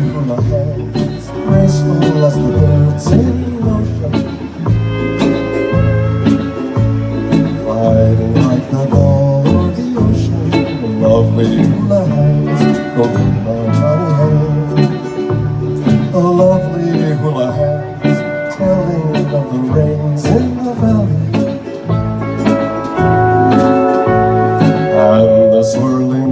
for my hands, graceful as the birds in motion. Quiet like the ball of the ocean, lovely lines going by my head. A Lovely hula hands, telling of the rains in the valley. And the swirling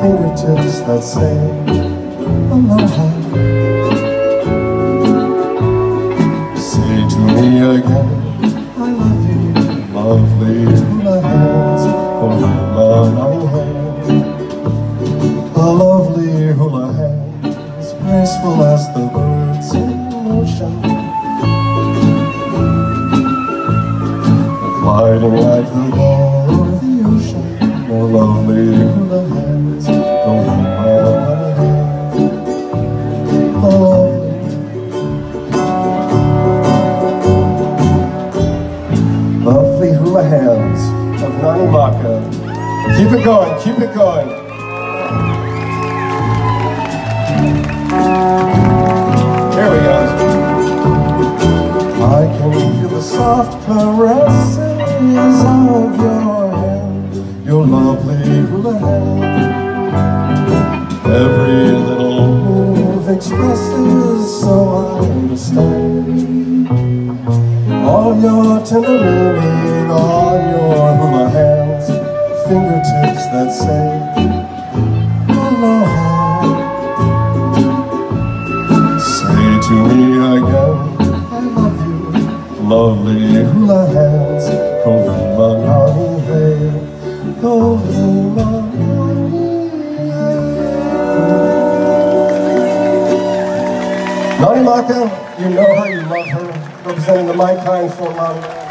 Fingertips that say aloha Say to me again I love you Lovely Graceful as the birds in motion Gliding like the ball of the ocean A lovely Oh hula nani hands A lovely Lovely hula hands of Nani Maka. Keep it going, keep it going. Soft caresses of your hand, your lovely hula hand. Every little move expresses so I understand. All your tender leaning on your hula hands, fingertips that say aloha. Say to me lovely. Hula hands, kohima nani hea, kohima nani Maka, you know her, you love her, representing the My Kind for Maui.